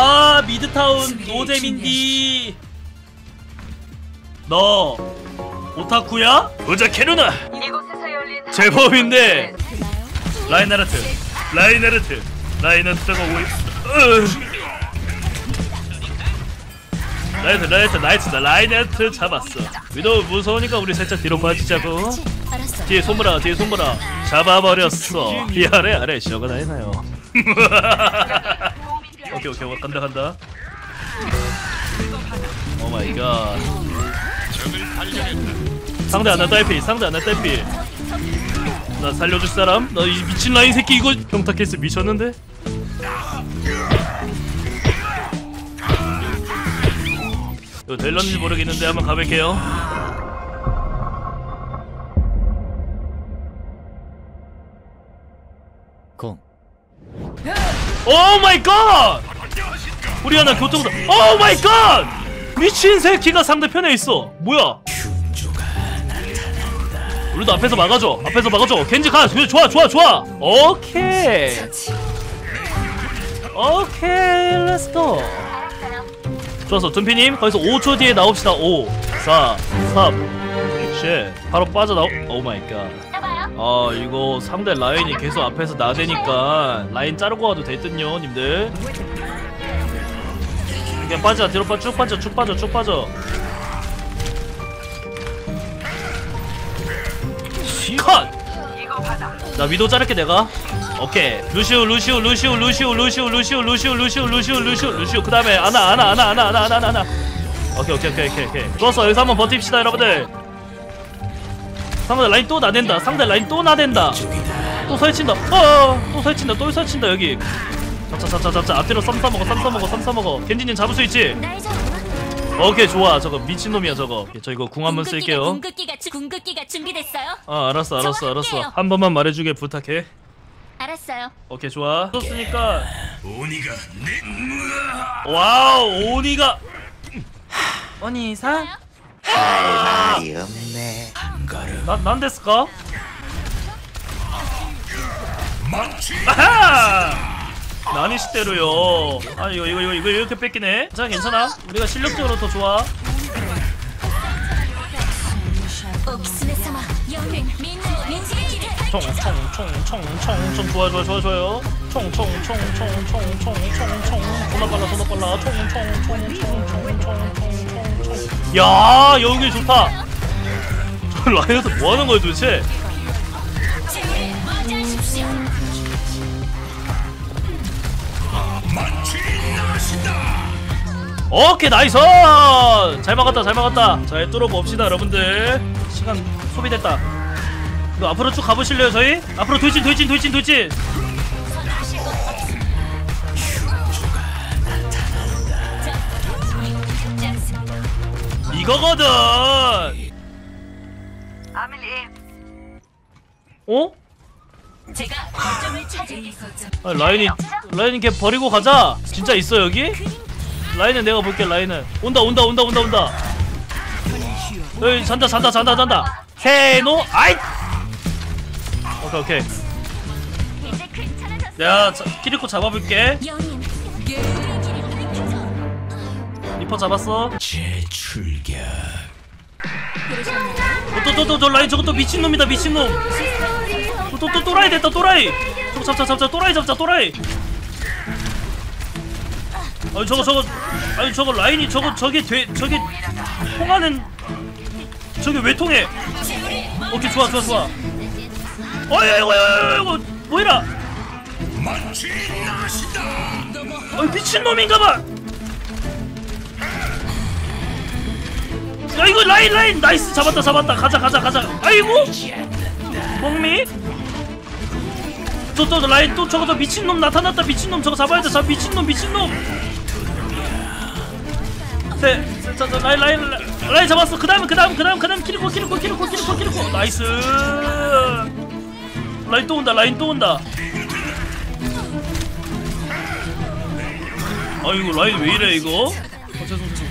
아 미드타운 노잼인디. 너 오타쿠야? 이곳에서 열린 제법인데. 라인하르트 라인하르트. 라인하르트가 있어 라이트 라이트 라이트다. 라인하르트 잡았어. 위도 무서우니까 우리 살짝 뒤로 빠지자고. 뒤에 손보라 뒤에 손보라. 잡아버렸어. 이 아래 아래. 쇼가 다니나요 오케이 오케이. 어, 간다 간다. Oh my God 상대 아나 딸피 상대 아나 딸피. 나 살려줄 사람? 나 이 미친 라인 새끼 이거 평타 케이스 미쳤는데? 이거 될런지 모르겠는데 한번 가볼게요 Oh my God! 우리 하나 교통사 Oh my God! 미친 새끼가 상대편에 있어. 뭐야? 우리도 앞에서 막아줘. 앞에서 막아줘. 겐지 가! 그래, 좋아 좋아 좋아! 오케이. 오케이 Let's go 좋았어. 둠피님 거기서 5초 뒤에 나옵시다. 5 4 3 shit 바로 빠져나오 Oh my God 아 이거 상대 라인이 계속 앞에서 나대니까 라인 자르고 가도 되듯요 님들 그냥 빠져 뒤로 빠져 쭉 빠져 쭉 빠져 쭉 빠져 컷! 나 위도 자를게 내가 오케이 루시우 루시우 루시우 루시우 루시우 루시우 루시우 루시우 루시우 루시우 루시우 그 다음에 아나 아나 아나 아나 아나 아나 아나 오케이 오케이 오케이 오케이 오케이 좋았어 여기서 한번 버팁시다 여러분들 상대 라인 또 나댄다. 상대 라인 또 나댄다. 또 설친다. 어또 설친다. 또 설친다 여기. 잡자 앞뒤로 쌈 싸먹어 쌈 싸먹어 쌈 싸먹어. 겐지님 잡을 수 있지. 오케이 좋아. 저거 미친놈이야 저거. 저 이거 궁 한번 쓸게요. 궁극기가 준비됐어요. 아 알았어 알았어 저 알았어. 한 번만 말해주길 부탁해. 알았어요. 오케이 좋아. 좋으니까. wow 오니가. 오니사? 말이 없네 나, 난 됐을까? 아하! 나니시대로요. 아 이거 이거 이거 이거 이렇게 뺏기네. 자 괜찮아. 우리가 실력적으로 더 좋아. 총총총총총총 좋아 좋아 좋아 좋아요. 총총총총총총총총 존나 빨라 존나 빨라 총총총총총총총 야 여기 좋다. 저 라이어스 뭐 하는 거야 도대체? 오케이 nice! 잘 막았다 잘 막았다. 잘 뚫어봅시다 여러분들. 시간 소비됐다. 이거 앞으로 쭉 가보실래요 저희? 앞으로 돌진 돌진 돌진 돌진! 이거거든 어? 아, 라인이 라인이 걔 버리고 가자. 진짜 있어 여기? 라인은 내가 볼게 라인은. 온다 온다 온다 온다 온다. 여기 잔다 잔다 잔다 잔다. 세노 아이 오케이 오케이. 자, 키리코 잡아볼게. 영님. 리퍼 잡았어. 재출격. 그러셨나요? 또또또또 라인 저거 또 미친놈이다 미친놈 또 또 또라이 됐다 또라이. 저거 잡자 잡자 또라이 잡자 또라이. 아니 저거 저거 아니 저거 라인이 저거 저게 돼 저게 통하는 저게 왜 통해? 오케이 좋아 좋아 좋아. 어이 어이 어이 어이 뭐이라? 어이 미친놈인가봐. 야 이거 라인 라인. nice 잡았다 잡았다. 가자 가자 가자. 아이고. 멍미 저저 라인 또 저거 저 미친놈 나타났다. 미친놈 저거 잡아야 돼저 미친놈 미친놈. 네저 라인 라인 라인, 라인 잡았어. 그 다음에 그 다음 그 다음 그 다음. 키리코 키리코 키리코 키리코 키리코. nice. 라인 또 온다. 라인 또 온다. 아이고 라인 왜 이래 이거? 어, 죄송 죄송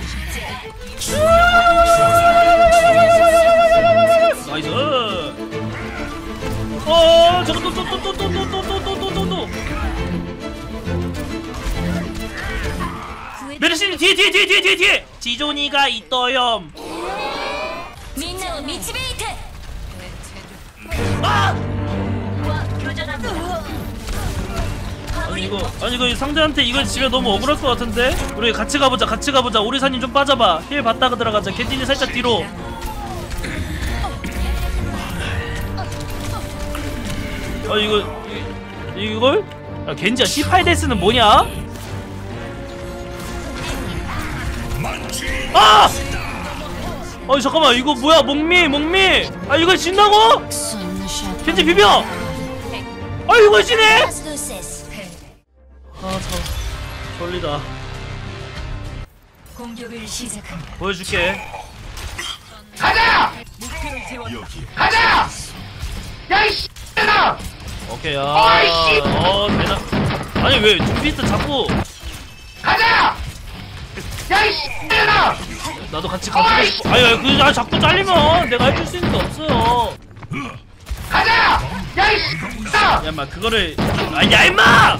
nice 어 저거 또또또 또 또 또 또 또 또 또또 메르시님 뒤에 뒤에 뒤에 뒤에 뒤에 뒤에 지존이가 있어요 みんなを導いて. 아! 아니 이거 아니 이거 상대한테 이걸 지면 너무 억울할 것 같은데 우리 같이 가보자 같이 가보자 오리사님 좀 빠져봐 heal 받다가 들어가자 겐진이 살짝 뒤로 아 이거 이- 이걸? 야 겐지야 C8데스는 뭐냐? 아! 아니 잠깐만 이거 뭐야 목미 목미? 아 이걸 진다고? 겐지 비벼! 아 이걸 지네 아 참. 졸리다. 공격을 시작합니다. 보여줄게 오케이 야 어, 되나? 아니 왜 둠피스트 자꾸. 나도 같이 가고 싶어. 아니 아니, 그 아, 자꾸 잘리면 내가 해줄 수 있는 게 없어요. 야 임마 그거를. 아야 임마!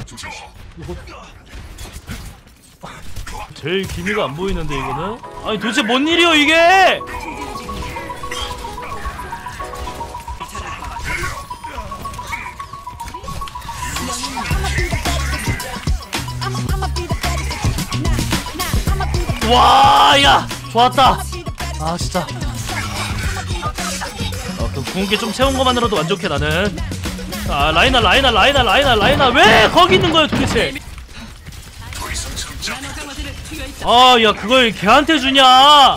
제일 기미가 안 보이는데 이거는? 아니 도대체 뭔 일이요 이게 와, 야, 좋았다. 아, 진짜. 어, 그 구운게 좀 채운 것만으로도 만족해 나는. 아, 라이나, 라이나, 라이나, 라이나, 라이나, 왜 거기 있는 거야 도대체? 아, 야, 그걸 걔한테 주냐?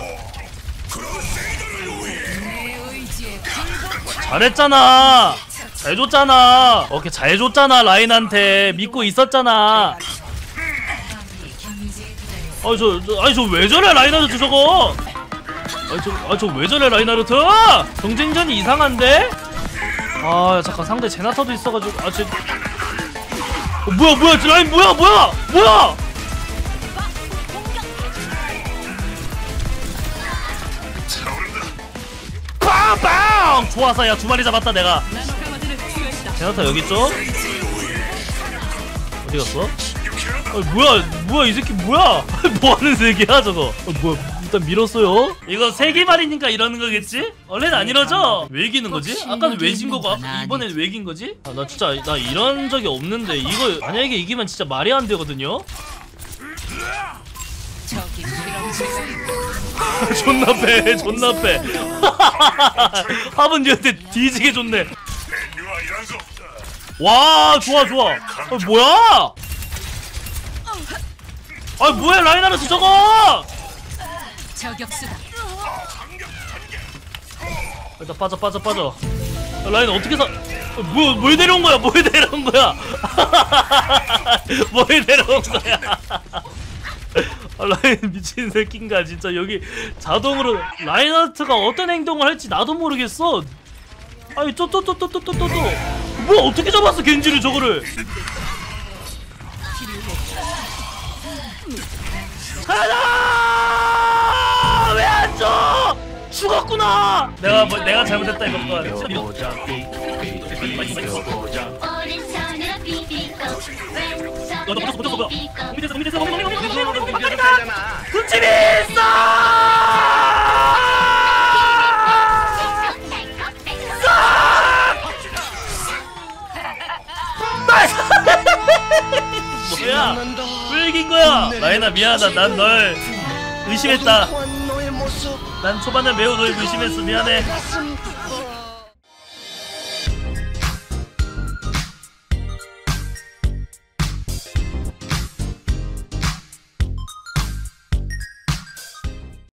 잘했잖아. 잘 줬잖아. 오케이, 잘 줬잖아, 라인한테. 믿고 있었잖아. 아니 저, 저 아니 저 왜 저래 라인하르트 저거? 아니 저, 아니 저왜 저래 라인하르트? 경쟁전이 이상한데? 아 잠깐 상대 제나타도 있어가지고 아쟤 어, 뭐야 뭐야 저 라인 뭐야 뭐야 뭐야? 빵빵 좋아서 야두 마리 잡았다 내가. 제나타 여기 있죠? 어디 갔어? 아 뭐야 뭐야 이 새끼 뭐야 뭐하는 새끼야 저거 어, 뭐야 일단 밀었어요 이거 세개 말이니까 이러는 거겠지? 원래는 안 이러죠? 왜 이기는 거지? 아까는 왜진 거고 아까 이번엔 왜 이긴 거지? 아, 나 진짜 나 이런 적이 없는데 이거 만약에 이기면 진짜 말이 안 되거든요? 존나 패 존나 패 하분지한테 뒤지게 좋네 와 좋아 좋아 어, 뭐야 아 뭐야 라인하르트 저거? 저격수다. 일단 빠져 빠져 빠져. 야, 라인 어떻게 사 어, 뭐, 뭘 데려온 거야? 뭘 데려온 거야? 뭘 데려온 거야? 아, 라인 미친 새끼인가 진짜. 여기 자동으로 라인하르트가 어떤 행동을 할지 나도 모르겠어. 아니 또 또 또 또 또 또 또또. 뭐야 어떻게 잡았어 겐지를 저거를 가자 왜안 줘? 죽었구나. 내가 뭐, 내가 잘못했다 이거. 오른 손으로 비비고 너, 너, 너, 너, 너, 너. 왼손으로 비비고 밑에서 밑에서 거기 거기 거기 거기 거기 거기 거기 군침이 있어. 뭐야? 거야? 라인아 미안하다. 난 널 의심했다. 난 초반에 매우 널 의심했어. 미안해.